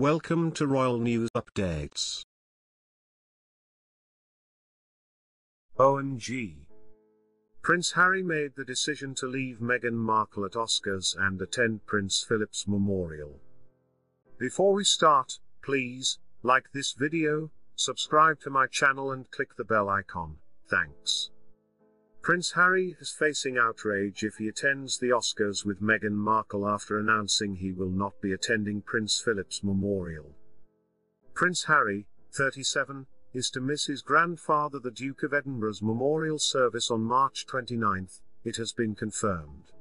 Welcome to Royal News Updates. OMG. Prince Harry made the decision to leave Meghan Markle at Oscars and attend Prince Philip's memorial. Before we start, please, like this video, subscribe to my channel and click the bell icon, thanks. Prince Harry is facing outrage if he attends the Oscars with Meghan Markle after announcing he will not be attending Prince Philip's memorial. Prince Harry, 37, is to miss his grandfather the Duke of Edinburgh's memorial service on March 29, it has been confirmed.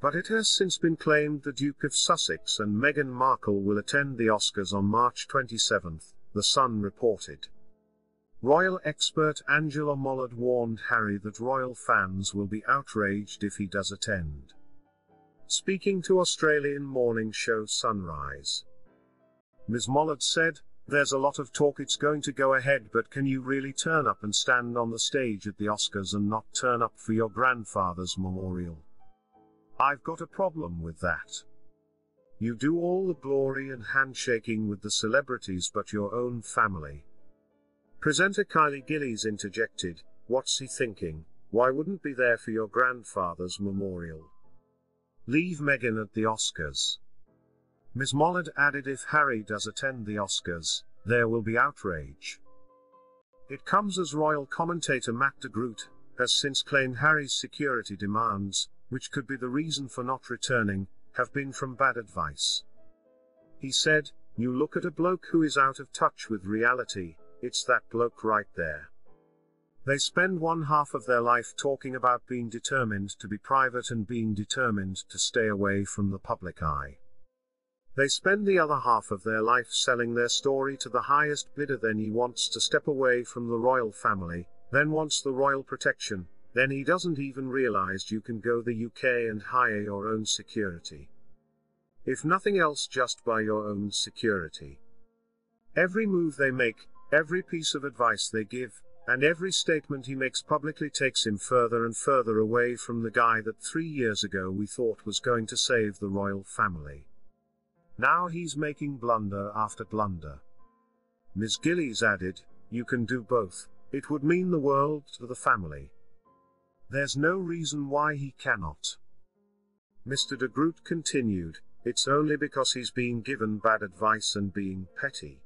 But it has since been claimed the Duke of Sussex and Meghan Markle will attend the Oscars on March 27, The Sun reported. Royal expert Angela Mollard warned Harry that royal fans will be outraged if he does attend. Speaking to Australian morning show Sunrise, Ms. Mollard said, There's a lot of talk it's going to go ahead, but can you really turn up and stand on the stage at the Oscars and not turn up for your grandfather's memorial? I've got a problem with that. You do all the glory and handshaking with the celebrities but your own family, Presenter Kylie Gillies interjected, What's he thinking? Why wouldn't be there for your grandfather's memorial? Leave Meghan at the Oscars. Ms. Mollard added if Harry does attend the Oscars, there will be outrage. It comes as royal commentator Matt de Groot has since claimed Harry's security demands, which could be the reason for not returning, have been from bad advice. He said, You look at a bloke who is out of touch with reality, it's that bloke right there. They spend one half of their life talking about being determined to be private and being determined to stay away from the public eye. They spend the other half of their life selling their story to the highest bidder, then he wants to step away from the royal family, then wants the royal protection, then he doesn't even realize you can go the UK and hire your own security. If nothing else, just buy your own security. Every move they make, Every piece of advice they give, and every statement he makes publicly takes him further and further away from the guy that three years ago we thought was going to save the royal family. Now he's making blunder after blunder. Ms. Gillies added, You can do both, it would mean the world to the family. There's no reason why he cannot. Mr. de Groot continued, It's only because he's being given bad advice and being petty.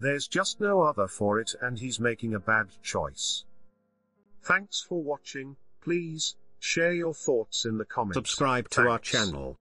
There's just no other for it and he's making a bad choice. Thanks for watching, please, share your thoughts in the comments. Subscribe to Thanks. our channel.